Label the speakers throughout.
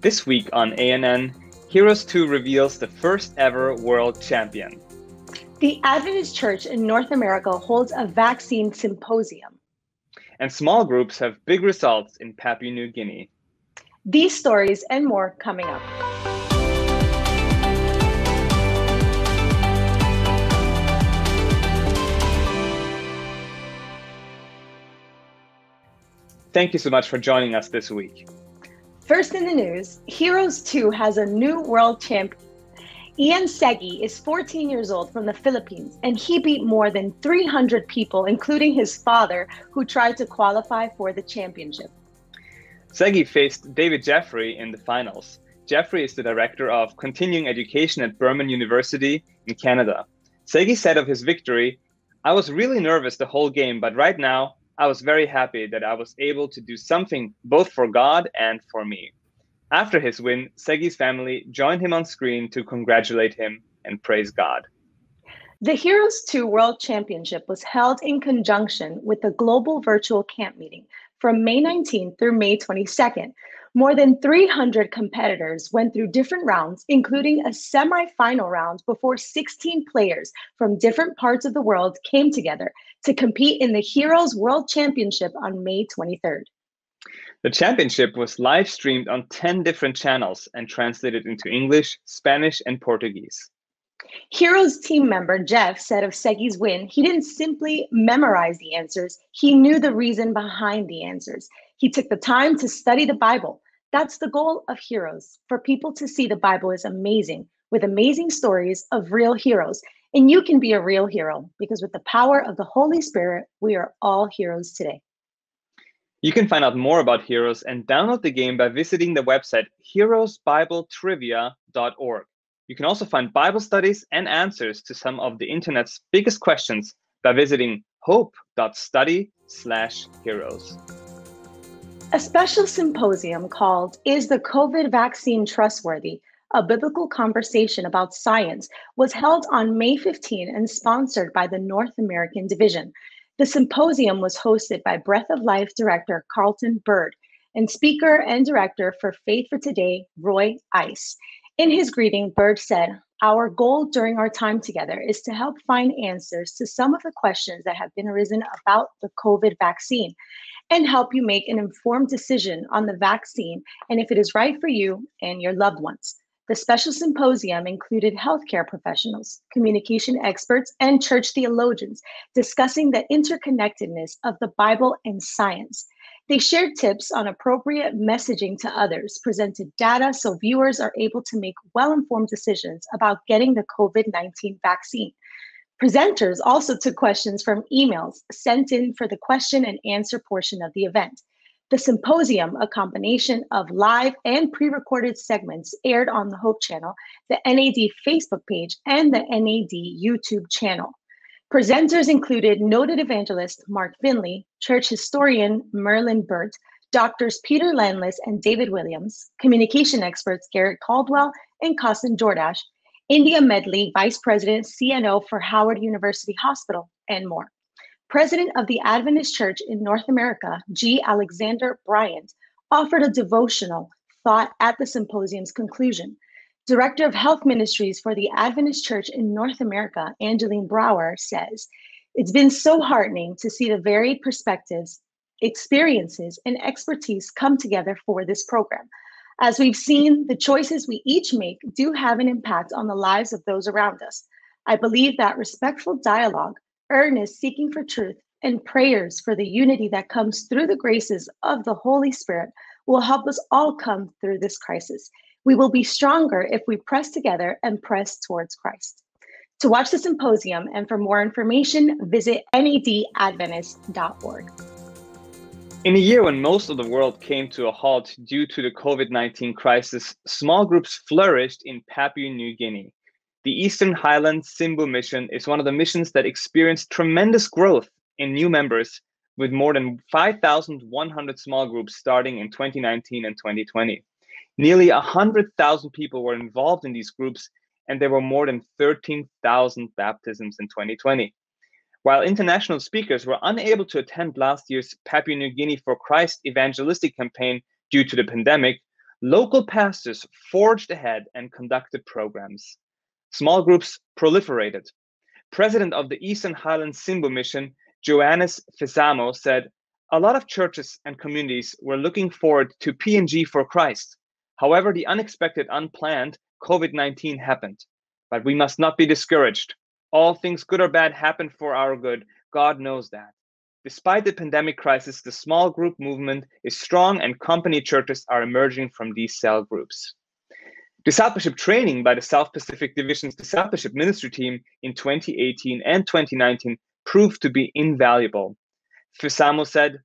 Speaker 1: This week on ANN, Heroes 2 reveals the first ever world champion.
Speaker 2: The Adventist Church in North America holds a vaccine symposium.
Speaker 1: And small groups have big results in Papua New Guinea.
Speaker 2: These stories and more coming up.
Speaker 1: Thank you so much for joining us this week.
Speaker 2: First in the news, Heroes 2 has a new world champion. Ian Segui is 14 years old from the Philippines, and he beat more than 300 people, including his father, who tried to qualify for the championship.
Speaker 1: Segui faced David Jeffrey in the finals. Jeffrey is the director of continuing education at Burman University in Canada. Segui said of his victory, I was really nervous the whole game, but right now I was very happy that I was able to do something both for God and for me. After his win, Segui's family joined him on screen to congratulate him and praise God.
Speaker 2: The Heroes 2 World Championship was held in conjunction with the Global Virtual Camp Meeting from May 19th through May 22nd. More than 300 competitors went through different rounds, including a semi-final round before 16 players from different parts of the world came together to compete in the Heroes World Championship on May 23rd.
Speaker 1: The championship was live streamed on 10 different channels and translated into English, Spanish, and Portuguese.
Speaker 2: Heroes team member Jeff said of Segui's win, he didn't simply memorize the answers, he knew the reason behind the answers. He took the time to study the Bible. That's the goal of Heroes, for people to see the Bible is amazing, with amazing stories of real heroes. And you can be a real hero because with the power of the Holy Spirit, we are all heroes today.
Speaker 1: You can find out more about Heroes and download the game by visiting the website heroesbibletrivia.org. You can also find Bible studies and answers to some of the internet's biggest questions by visiting hope.study/heroes.
Speaker 2: A special symposium called Is the COVID Vaccine Trustworthy? A Biblical Conversation About Science was held on May 15 and sponsored by the North American Division. The symposium was hosted by Breath of Life director Carlton Byrd and speaker and director for Faith for Today, Roy Ice. In his greeting, Byrd said, Our goal during our time together is to help find answers to some of the questions that have been arisen about the COVID vaccine and help you make an informed decision on the vaccine and if it is right for you and your loved ones. The special symposium included healthcare professionals, communication experts, and church theologians discussing the interconnectedness of the Bible and science. They shared tips on appropriate messaging to others, presented data so viewers are able to make well informed decisions about getting the COVID 19 vaccine. Presenters also took questions from emails sent in for the question and answer portion of the event. The symposium, a combination of live and pre recorded segments, aired on the Hope Channel, the NAD Facebook page, and the NAD YouTube channel. Presenters included noted evangelist Mark Finley, church historian Merlin Burt, doctors Peter Landless and David Williams, communication experts Garrett Caldwell and Costin Jordache, India Medley, Vice President, CNO for Howard University Hospital, and more. President of the Adventist Church in North America, G. Alexander Bryant, offered a devotional thought at the symposium's conclusion. Director of Health Ministries for the Adventist Church in North America, Angeline Brauer, says, It's been so heartening to see the varied perspectives, experiences, and expertise come together for this program. As we've seen, the choices we each make do have an impact on the lives of those around us. I believe that respectful dialogue, earnest seeking for truth, and prayers for the unity that comes through the graces of the Holy Spirit will help us all come through this crisis. We will be stronger if we press together and press towards Christ. To watch the symposium and for more information, visit nadadventist.org.
Speaker 1: In a year when most of the world came to a halt due to the COVID 19 crisis, small groups flourished in Papua New Guinea. The Eastern Highlands Simbu mission is one of the missions that experienced tremendous growth in new members, with more than 5,100 small groups starting in 2019 and 2020. Nearly 100,000 people were involved in these groups, and there were more than 13,000 baptisms in 2020. While international speakers were unable to attend last year's Papua New Guinea for Christ evangelistic campaign due to the pandemic, local pastors forged ahead and conducted programs. Small groups proliferated. President of the Eastern Highlands Simbu Mission, Joannes Fisamo, said, A lot of churches and communities were looking forward to PNG for Christ. However, the unexpected, unplanned COVID 19 happened. But we must not be discouraged. All things good or bad happen for our good. God knows that. Despite the pandemic crisis, the small group movement is strong and company churches are emerging from these cell groups. Discipleship training by the South Pacific Division's discipleship ministry team in 2018 and 2019 proved to be invaluable. Fisamo said,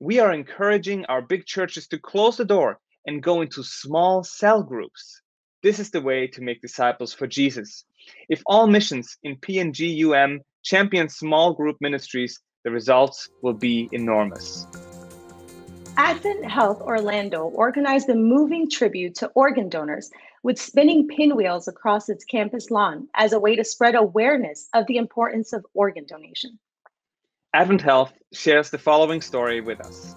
Speaker 1: We are encouraging our big churches to close the door and go into small cell groups. This is the way to make disciples for Jesus. If all missions in PNG UM champion small group ministries, the results will be enormous.
Speaker 2: Advent Health Orlando organized a moving tribute to organ donors with spinning pinwheels across its campus lawn as a way to spread awareness of the importance of organ donation.
Speaker 1: Advent Health shares the following story with us.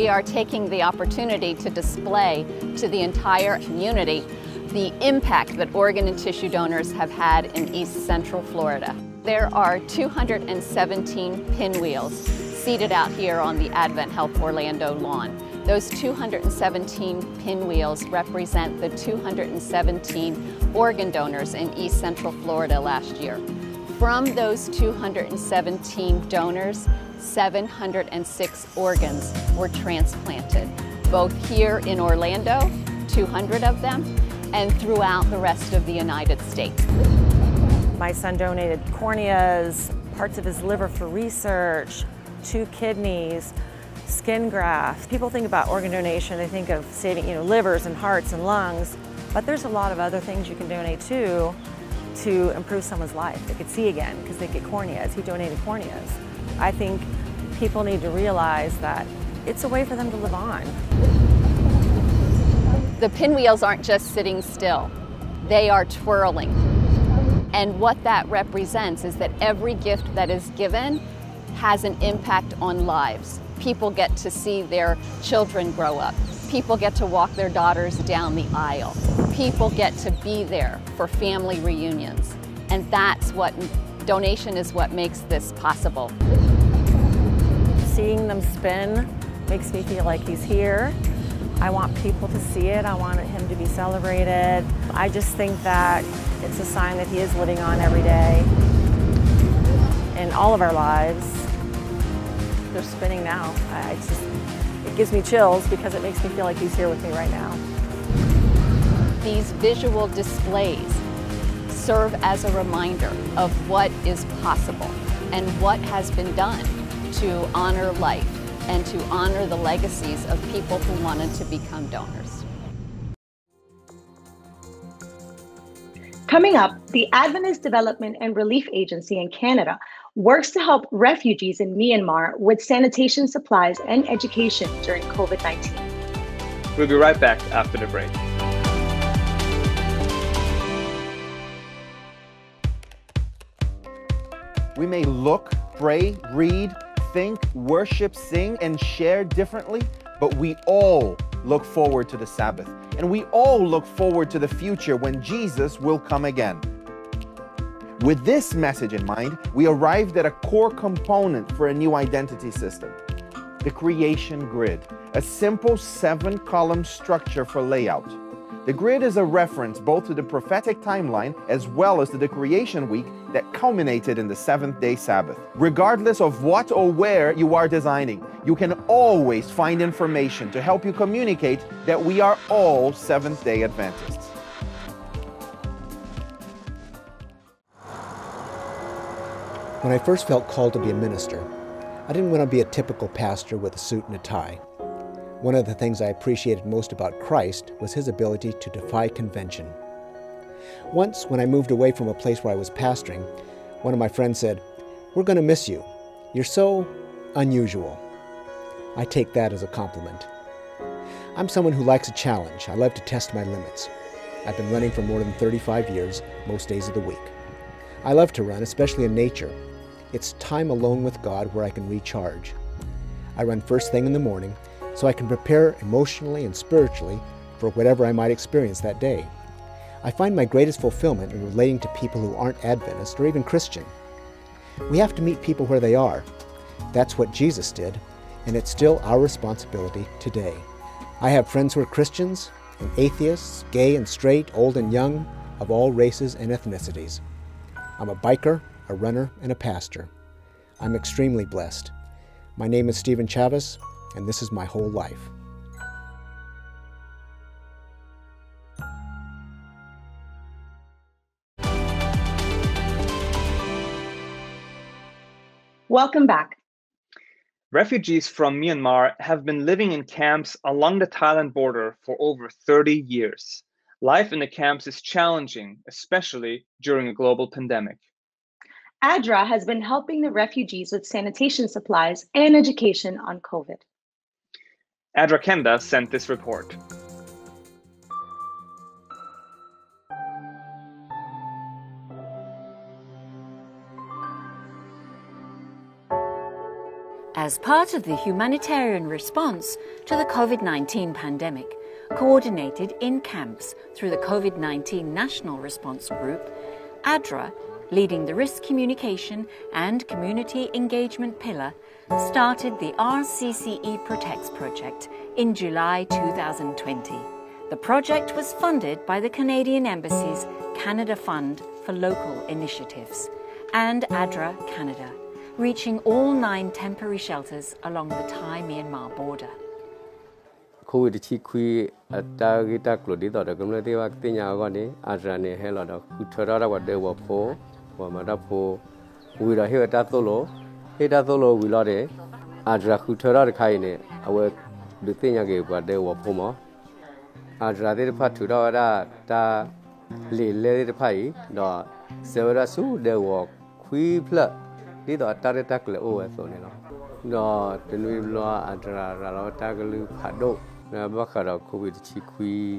Speaker 3: We are taking the opportunity to display to the entire community the impact that organ and tissue donors have had in East Central Florida. There are 217 pinwheels seated out here on the Advent Health Orlando lawn. Those 217 pinwheels represent the 217 organ donors in East Central Florida last year. From those 217 donors, 706 organs were transplanted, both here in Orlando, 200 of them, and throughout the rest of the United States.
Speaker 4: My son donated corneas, parts of his liver for research, two kidneys, skin grafts. People think about organ donation, they think of saving, you know, livers and hearts and lungs, but there's a lot of other things you can donate too to improve someone's life. They could see again because they get corneas. He donated corneas. I think people need to realize that it's a way for them to live on.
Speaker 3: The pinwheels aren't just sitting still, they are twirling. And what that represents is that every gift that is given has an impact on lives. People get to see their children grow up. People get to walk their daughters down the aisle. People get to be there for family reunions. And that's what donation is what makes this possible.
Speaker 4: Seeing them spin makes me feel like he's here I want people to see it. I want him to be celebrated. I just think that it's a sign that he is living on every day in all of our lives. They're spinning now. I just, it gives me chills because it makes me feel like he's here with me right now.
Speaker 3: These visual displays serve as a reminder of what is possible and what has been done to honor life and to honor the legacies of people who wanted to become donors.
Speaker 2: Coming up, the Adventist Development and Relief Agency in Canada works to help refugees in Myanmar with sanitation supplies and education during COVID 19.
Speaker 1: We'll be right back after the break.
Speaker 5: We may look, pray, read, think, worship, sing, and share differently, but we all look forward to the Sabbath. And we all look forward to the future when Jesus will come again. With this message in mind, we arrived at a core component for a new identity system the creation grid, a simple seven column structure for layout. The grid is a reference both to the prophetic timeline as well as to the creation week that culminated in the seventh day Sabbath. Regardless of what or where you are designing, you can always find information to help you communicate that we are all seventh day Adventists.
Speaker 6: When I first felt called to be a minister, I didn't want to be a typical pastor with a suit and a tie. One of the things I appreciated most about Christ was his ability to defy convention. Once, when I moved away from a place where I was pastoring, one of my friends said, We're going to miss you. You're so unusual. I take that as a compliment. I'm someone who likes a challenge. I love to test my limits. I've been running for more than 35 years, most days of the week. I love to run, especially in nature. It's time alone with God where I can recharge. I run first thing in the morning so I can prepare emotionally and spiritually for whatever I might experience that day. I find my greatest fulfillment in relating to people who aren't Adventist or even Christian. We have to meet people where they are. That's what Jesus did, and it's still our responsibility today. I have friends who are Christians and atheists, gay and straight, old and young, of all races and ethnicities. I'm a biker, a runner, and a pastor. I'm extremely blessed. My name is Stephen Chavez, and this is my whole life.
Speaker 2: Welcome back.
Speaker 1: Refugees from Myanmar have been living in camps along the Thailand border for over 30 years. Life in the camps is challenging, especially during a global pandemic.
Speaker 2: ADRA has been helping the refugees with sanitation supplies and education on COVID.
Speaker 1: ADRA Canada sent this report.
Speaker 7: As part of the humanitarian response to the COVID 19 pandemic, coordinated in camps through the COVID 19 National Response Group, ADRA, leading the risk communication and community engagement pillar, started the RCCE Protects project in July 2020. The project was funded by the Canadian Embassy's Canada Fund for Local Initiatives and ADRA Canada reaching all nine temporary shelters along the Thai Myanmar border.
Speaker 8: COVID chi kui ဟေတာသောလောဝီလာတဲ့အာဒရာခုထရာတခိုင်နဲ့အဝဲလူသိညာကေပွားတဲ့ဝဖုံမအာဒရာတဲ့ဖတ်ထူတော့ရတာလေလေတဲ့ဖိုင်တော့ဆေဝရာစုတဲ့ဝခွီးဖလက်ဒီတော့တာရတက်လေအိုဝဲဆိုနေလောတော့တနွေလောအာဒရာရာလောတာကလူဖတ်တော့ဘခါတော့ကိုဗစ်ချီခွီး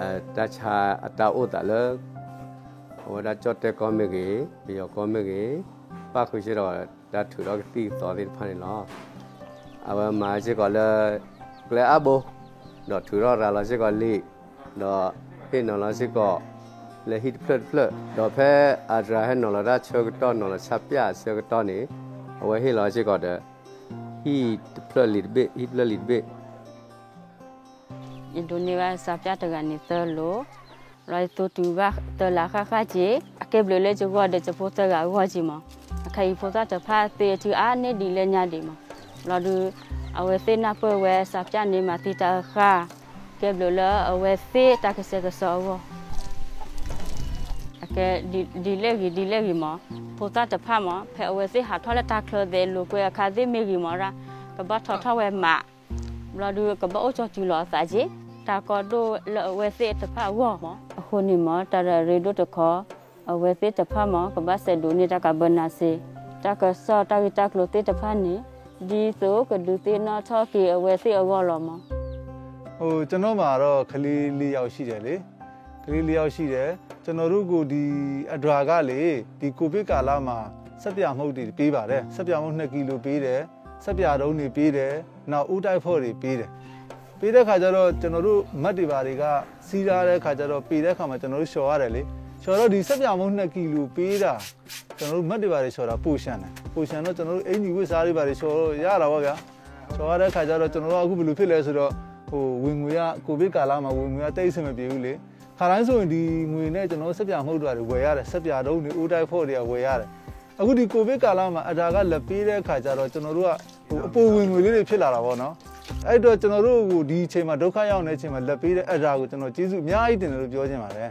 Speaker 8: အတချာအတာအိုတာလေဝဒါချော့တဲ့ကောမေကေပြောကောမေကေ ပါခုရှိတော့ဒါထူတော့တီတော်သေးဖန်လောအဘမာရှိကလည်းကလည်းအဘတော့ထူတော့ရာလာရှိကလေတော့ဟင်းနော်လာရှိကလေဟစ်ဖလက်ဖလက်တော့ဖဲအဒရာဟဲနော်လာချောကတော့နော်လာချပြချောကတော့နေအဝဲဟင်းလာရှိကတဲ့ hit plus little bit hit plus little bit อินโดนีเซีย
Speaker 9: สัปดาห์ตะกันนี่เตลโลรอยตัวตัวตะลาคาคาเจ ကေဘလလေချောတဲ့ချဖို့တကဝါချီမအခိုင်ဖို့တဖာတေချူအားနေဒီလေညာဒီမလာဒူအဝဲစေနာပွဲဝဲစပြနေမှာတီတာခါကေဘလလအဝဲစေတကစေကစောကဲဒီဒီလက်ကြီးဒီလက်ကြီးမပိုတာတဖတ်မဖဲအဝဲစစ်ဟာထောလက်တာခလတဲ့လူကွဲအခါသိမေကြီးမရာကပတ်ထောထောဝဲမဘလာဒူကပတ်အချောကျူလောစာကြီးတာကောဒိုလအဝဲစစ်တဖတ်ဝမအခုနေမတရရေဒိုတခေါ်အ ဝဲစစ်တဖတ်မကပတ်ဆက်ဒူနေတာကဘနာစီတကဆောတာဝီတကလိုတေတဖတ်နေဒီဆိုကဒူတေနာထောကီအဝဲစစ်အဝလောမ
Speaker 10: ဟိုကျွန်တော်မှာတော့ခလေးလေးယောက်ရှိတယ်လေကလေးလေးယောက်ရှိတယ်ကျွန်တော်တို့ကိုဒီအဒရာကလေဒီကိုဗစ်ကာလမှာဆက်ပြမှုတ်တွေပေးပါတယ်ဆက်ပြမှုတ်2ကီလိုပေးတယ်ဆက်ပြတုံးတွေပေးတယ်နောက်ဥတိုက်ဖို့တွေပေးတယ်ပေးတဲ့ခါကျတော့ကျွန်တော်တို့မတ်တွေပါတွေကစီးရတဲ့ခါကျတော့ပေးတဲ့ခါမှာကျွန်တော်တို့လျှော်ရတယ်လေ လျှော်တော့ဒီဆက်ပြမှုတ်2ကီလိုပေးတာကျွန်တော်တို့မတ်တွေပါတွေလျှော်တာပိုရှန်တယ်ပိုရှန်တော့ကျွန်တော်တို့အင်ကြီးဝစ်စားတွေပါတွေလျှော်ရတာပေါ့ဗျာလျှော်ရတဲ့ခါကျတော့ကျွန်တော်တို့အခုဘယ်လိုဖြစ်လဲဆိုတော့ဟိုဝင်ငွေကကိုဗစ်ကာလမှာဝင်ငွေကတိတ်အဆင်မပြေဘူးလေခါတိုင်းဆိုရင်ဒီငွေနဲ့ကျွန်တော်ဆက်ပြမှုတ်တွေဝယ်ရတယ်ဆက်ပြတုံးတွေအိုးတိုက်ဖို့တွေကဝယ်ရတယ်အခုဒီကိုဗစ်ကာလမှာအတားကလက်ပေးတဲ့အခါကျတော့ကျွန်တော်တို့ကဟိုအပိုဝင်ငွေလေးတွေဖြစ်လာတာပေါ့နော်အဲ့တော့ကျွန်တော်တို့ကိုဒီအချိန်မှာဒုက္ခရောက်နေတဲ့အချိန်မှာလက်ပေးတဲ့အတားကိုကျွန်တော်ကျေးဇူးအများကြီးတင်တယ်လို့ပြောချင်ပါတယ်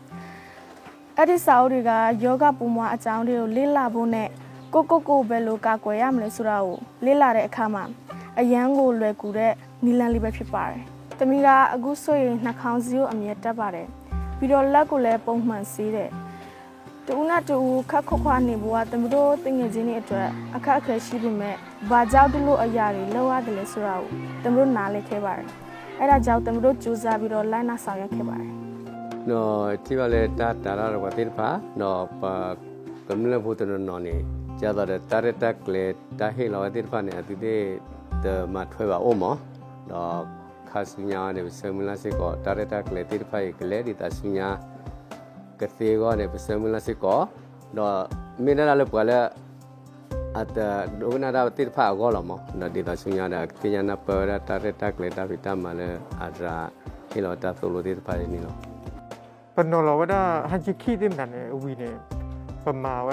Speaker 11: အဲ့ဒီစာအုပ်တွေကယောဂပူမွားအကြောင်းတွေကိုလေ့လာဖို့နဲ့ကိုကိုကိုပဲလို့ကာကွယ်ရမလဲဆိုတာကိုလေ့လာတဲ့အခါမှာအရန်ကိုလွယ်ကူတဲ့နီလန်လေးပဲဖြစ်ပါတယ်။တမီကအခုဆိုရင်နှာခေါင်းစည်းကိုအမြဲတက်ပါတယ်။ပြီးတော့လက်ကိုလည်းပုံမှန်ဆေးတယ်။တူနာတူခက်ခွခွနေဘွားတမတို့တင်ငယ်ချင်းတွေအတွက်အခက်အခဲရှိပေမဲ့ဘာကြောင့်ဒီလိုအရာတွေလောက်ရတယ်လဲဆိုတာကိုတမတို့နားလည်ခဲ့ပါတယ်။အဲဒါကြောင့်တမတို့စူးစမ်းပြီးတော့လိုက်နာဆောင်ရွက်ခဲ့ပါတယ်။
Speaker 8: နော်ဒီကလည်းတာတာရတော့တိပါနော်ပါကမ္လဘုတနနော်နေကြာတော့တာရတက်လေတာဟေလောတိပါနေအတူတည်းတမထွဲပါအောင်မတော့ခါစညာနေစမလစေကောတာရတက်လေတိပါကလေဒီတစညာကသေးကောနေစမလစေကောတော့မင်းလာလည်းပွာလည်းအတဒုနာရတိဖာကောလမနဒီတဆုညာဒကိညာနာပရတာရ
Speaker 12: တာကလေတာဗီတာမလည်းအဒရာဟီလောတာသုလိုတိဖာနေလော ပနော်လောဝဒဟန်ချီခီတင်တန်နေဝီနေပမာဝ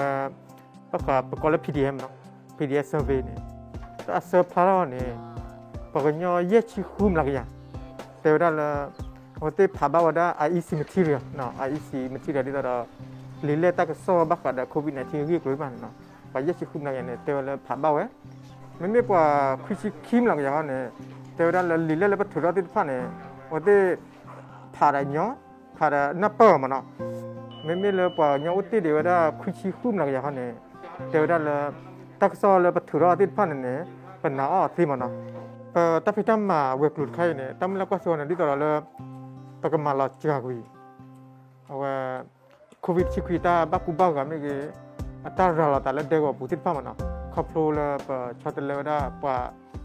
Speaker 12: ပကပကောလ PDF နော် PDF survey နေအဆပ်ဖလာတော့နေပကညောရဲ့ချီခုမလကရတေဝဒလာဟိုတေဖဘဝဒ IEC material နော် IEC material တွေတော့လေလေတက်ဆောဘကဒ COVID 19ကြီးကိုပြန်နော်ပယက်ချီခုမလကရနေတေဝလာဖဘဝဲမမေပွာခရစ်ချီခိမလကရနေတေဝဒလာလေလေလက်ပထူရတိဖာနေဟိုတေဖာရညော ဖာရနပမနမေမေလပညောတိဒေဝဒခုချီခုမလရဟနေဒေဝဒလတက်ဆောလပထူရတိဖန်နေပနာအသိမနပတဖိတမဝေကလုခိုင်နေတမလကဆောနဒီတော်လပကမလာချာကွီအဝကိုဗစ်ချီကွီတာဘကူဘောက်ကမေကြီးအတာရလာတလည်းဒေကပူတိဖမနခပလိုလပချတ်လေဝဒပ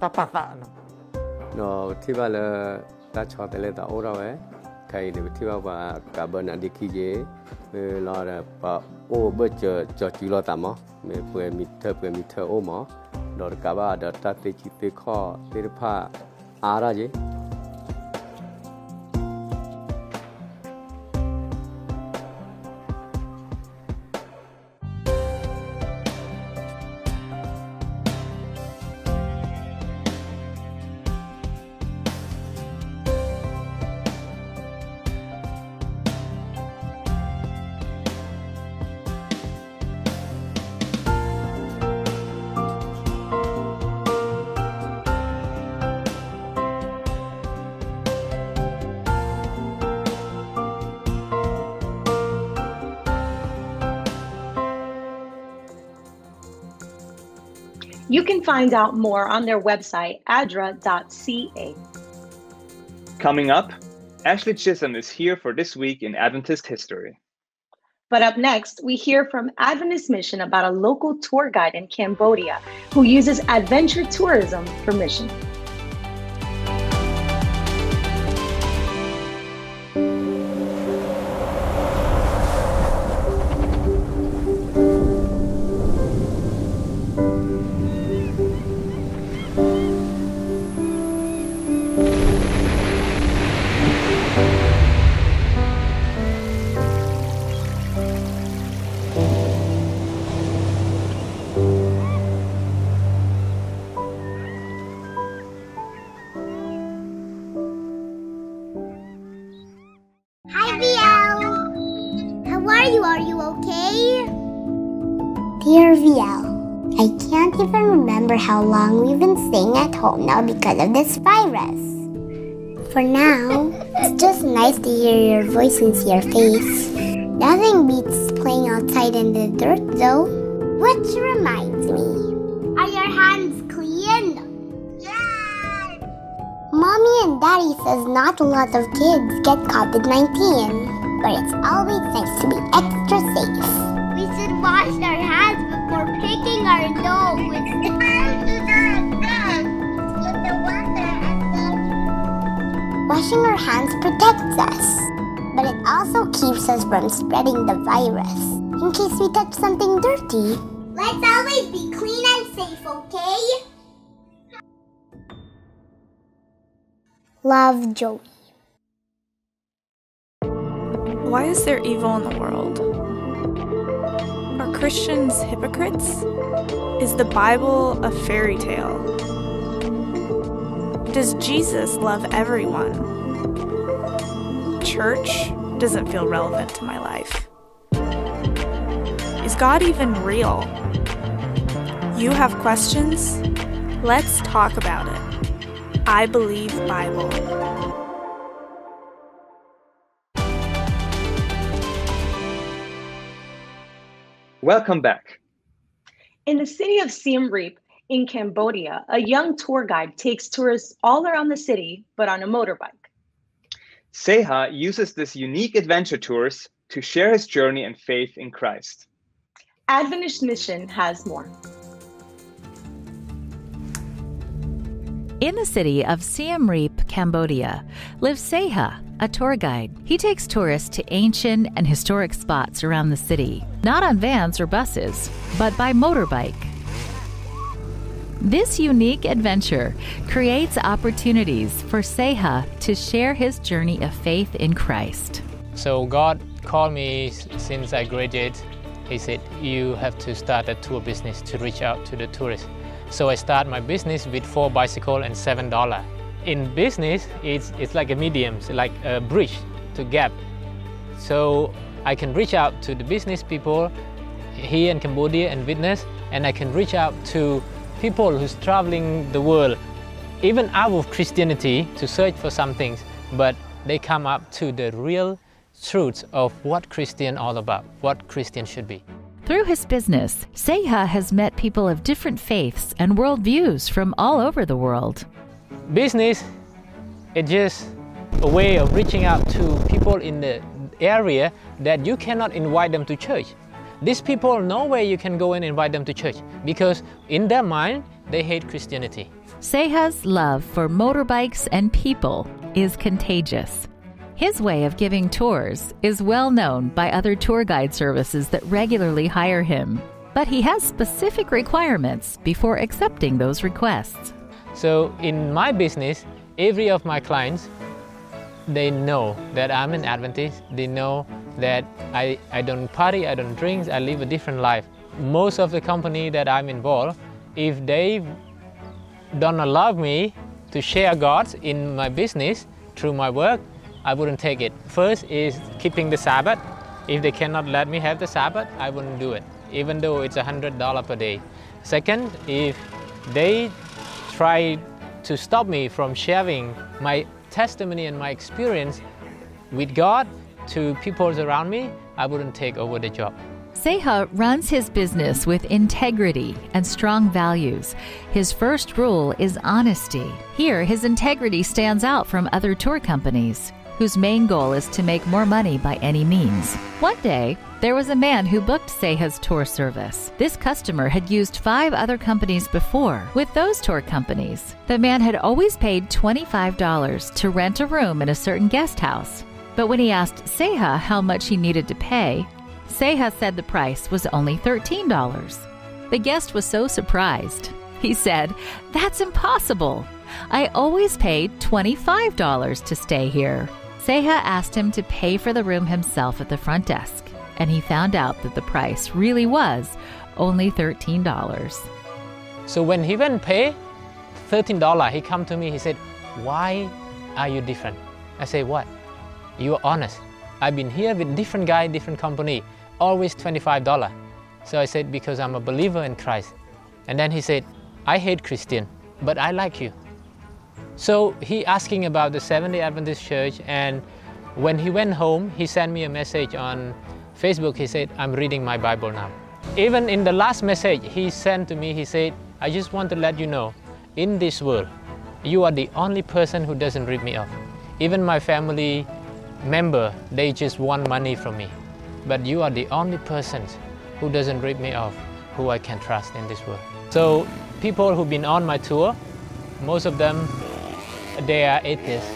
Speaker 12: တပသန
Speaker 8: နော်ဒီပါလေတချောတယ်လေတာအော်ရဝဲ ခိုင်ဒီတိဝပါကဘနာဒီခီဂျေလာရပါအိုဘချချချီလာတမမေပွဲမီထပွဲမီထအိုမဒေါ်ကဘာဒတတေချီတေခောတေဖာအာရဂျေ
Speaker 2: find out more on their website, adra.ca.
Speaker 1: Coming up, Ashley Chisholm is here for This Week in Adventist History.
Speaker 2: But up next, we hear from Adventist Mission about a local tour guide in Cambodia who uses adventure tourism for mission.
Speaker 13: Remember how long we've been staying at home now because of this virus. For now, it's just nice to hear your voice and see your face. Nothing beats playing outside in the dirt, though. Which reminds me, are your hands clean? Yeah! Mommy and Daddy says not a lot of kids get COVID-19, but it's always nice to be extra safe. We should wash our hands before picking our nose. Washing our hands protects us, but it also keeps us from spreading the virus. In case we touch something dirty, let's always be clean and safe, okay? Love, Joey.
Speaker 14: Why is there evil in the world? Are Christians hypocrites? Is the Bible a fairy tale? Does Jesus love everyone? Church doesn't feel relevant to my life. Is God even real? You have questions? Let's talk about it. I Believe Bible.
Speaker 1: Welcome back.
Speaker 2: In the city of Siem Reap in Cambodia, a young tour guide takes tourists all around the city, but on a motorbike.
Speaker 1: Seha uses this unique adventure tours to share his journey and faith in Christ.
Speaker 2: Adventist Mission has more.
Speaker 15: In the city of Siem Reap, Cambodia, lives Seha, a tour guide. He takes tourists to ancient and historic spots around the city, not on vans or buses, but by motorbike. This unique adventure creates opportunities for Seha to share his journey of faith in Christ.
Speaker 16: So God called me since I graduated. He said, you have to start a tour business to reach out to the tourists. So I start my business with four bicycle and seven dollar. In business, it's, it's like a medium, it's like a bridge to gap. So I can reach out to the business people here in Cambodia and Vietnam, and I can reach out to people who's traveling the world, even out of Christianity, to search for some things, but they come up to the real truth of what Christian all about, what Christian should be.
Speaker 15: Through his business, Seha has met people of different faiths and worldviews from all over the world.
Speaker 16: Business is just a way of reaching out to people in the area that you cannot invite them to church. These people know where you can go and invite them to church because in their mind they hate Christianity.
Speaker 15: Seha's love for motorbikes and people is contagious. His way of giving tours is well known by other tour guide services that regularly hire him, but he has specific requirements before accepting those requests.
Speaker 16: So in my business, every of my clients, they know that I'm an Adventist. They know that I, I don't party, I don't drink, I live a different life. Most of the company that I'm involved, if they don't allow me to share God in my business through my work, I wouldn't take it. First is keeping the Sabbath. If they cannot let me have the Sabbath, I wouldn't do it, even though it's $100 per day. Second, if they try to stop me from sharing my testimony and my experience with God to people around me, I wouldn't take over the job.
Speaker 15: Seha runs his business with integrity and strong values. His first rule is honesty. Here, his integrity stands out from other tour companies whose main goal is to make more money by any means. One day, there was a man who booked Seha's tour service. This customer had used five other companies before. With those tour companies, the man had always paid $25 to rent a room in a certain guest house. But when he asked Seha how much he needed to pay, Seha said the price was only $13. The guest was so surprised. He said, That's impossible. I always paid $25 to stay here. Seha asked him to pay for the room himself at the front desk, and he found out that the price really was only $13.
Speaker 16: So when he went pay $13, he come to me, he said, why are you different? I say, what? You are honest. I've been here with different guy, different company, always $25. So I said, because I'm a believer in Christ. And then he said, I hate Christian, but I like you. So he asking about the Seventh-day Adventist Church and when he went home, he sent me a message on Facebook. He said, I'm reading my Bible now. Even in the last message he sent to me, he said, I just want to let you know, in this world, you are the only person who doesn't rip me off. Even my family member, they just want money from me. But you are the only person who doesn't rip me off, who I can trust in this world. So people who've been on my tour, most of them they are atheists.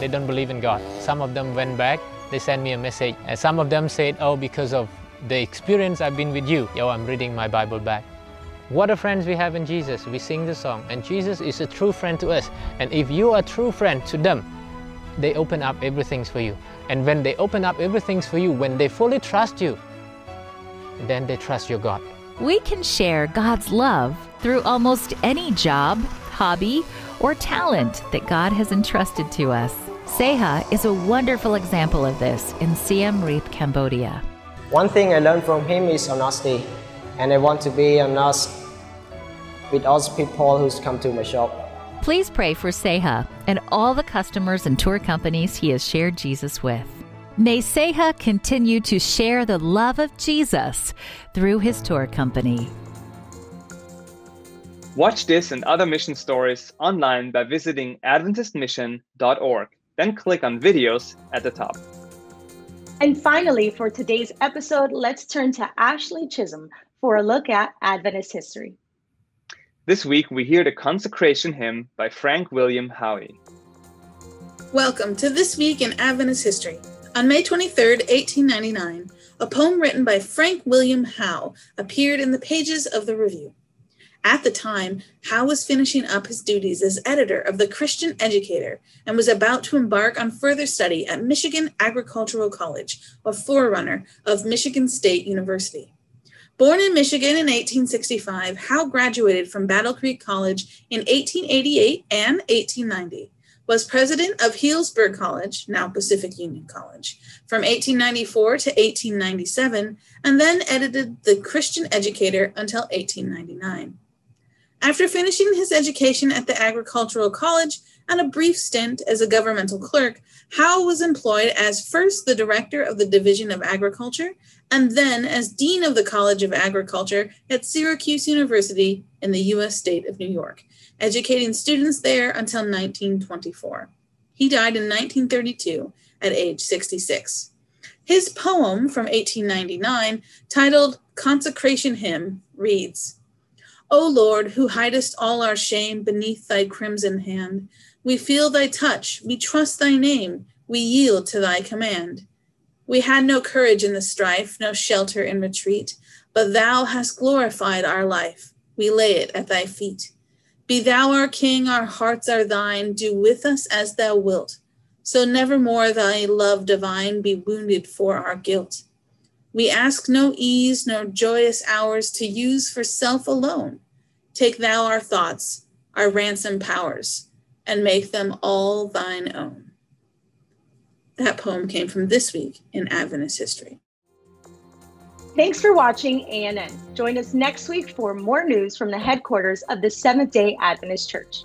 Speaker 16: They don't believe in God. Some of them went back. They sent me a message. And some of them said, oh, because of the experience I've been with you, yo, I'm reading my Bible back. What a friends we have in Jesus. We sing the song, and Jesus is a true friend to us. And if you are a true friend to them, they open up everything for you. And when they open up everything for you, when they fully trust you, then they trust your God.
Speaker 15: We can share God's love through almost any job, hobby, or talent that God has entrusted to us. Seha is a wonderful example of this in Siem Reap, Cambodia.
Speaker 17: One thing I learned from him is honesty, and I want to be honest with all the people who come to my shop.
Speaker 15: Please pray for Seha and all the customers and tour companies he has shared Jesus with. May Seha continue to share the love of Jesus through his tour company.
Speaker 1: Watch this and other mission stories online by visiting AdventistMission.org. Then click on videos at the top.
Speaker 2: And finally, for today's episode, let's turn to Ashley Chisholm for a look at Adventist history.
Speaker 1: This week, we hear the consecration hymn by Frank William Howie.
Speaker 18: Welcome to This Week in Adventist History. On May 23, 1899, a poem written by Frank William Howe appeared in the pages of the Review. At the time, Howe was finishing up his duties as editor of the Christian Educator and was about to embark on further study at Michigan Agricultural College, a forerunner of Michigan State University. Born in Michigan in 1865, Howe graduated from Battle Creek College in 1888 and 1890, was president of Healdsburg College, now Pacific Union College, from 1894 to 1897, and then edited The Christian Educator until 1899. After finishing his education at the Agricultural College and a brief stint as a governmental clerk, Howe was employed as first the director of the Division of Agriculture and then as dean of the College of Agriculture at Syracuse University in the U.S. state of New York, educating students there until 1924. He died in 1932 at age 66. His poem from 1899, titled Consecration Hymn, reads, O Lord, who hidest all our shame beneath thy crimson hand, we feel thy touch, we trust thy name, we yield to thy command. We had no courage in the strife, no shelter in retreat, but thou hast glorified our life. We lay it at thy feet. Be thou our king, our hearts are thine, do with us as thou wilt. So nevermore thy love divine be wounded for our guilt. We ask no ease nor joyous hours to use for self alone. Take thou our thoughts, our ransom powers, and make them all thine own. That poem came from this week in Adventist history.
Speaker 2: Thanks for watching ANN. Join us next week for more news from the headquarters of the Seventh day Adventist Church.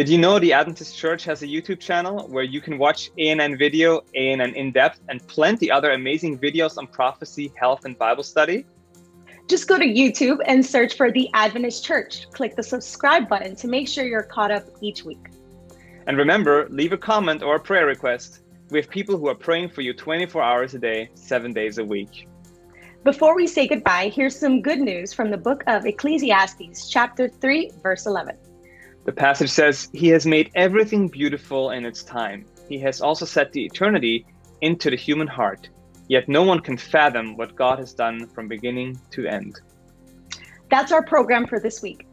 Speaker 1: Did you know the Adventist Church has a YouTube channel where you can watch ANN video, ANN in depth, and plenty other amazing videos on prophecy, health, and Bible study?
Speaker 2: Just go to YouTube and search for the Adventist Church. Click the subscribe button to make sure you're caught up each week.
Speaker 1: And remember, leave a comment or a prayer request. We have people who are praying for you 24 hours a day, seven days a week.
Speaker 2: Before we say goodbye, here's some good news from the book of Ecclesiastes, chapter 3, verse 11.
Speaker 1: The passage says, He has made everything beautiful in its time. He has also set the eternity into the human heart. Yet no one can fathom what God has done from beginning to end.
Speaker 2: That's our program for this week.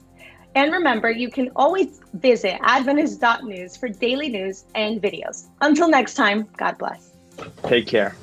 Speaker 2: And remember, you can always visit Adventist.news for daily news and videos. Until next time, God bless.
Speaker 1: Take care.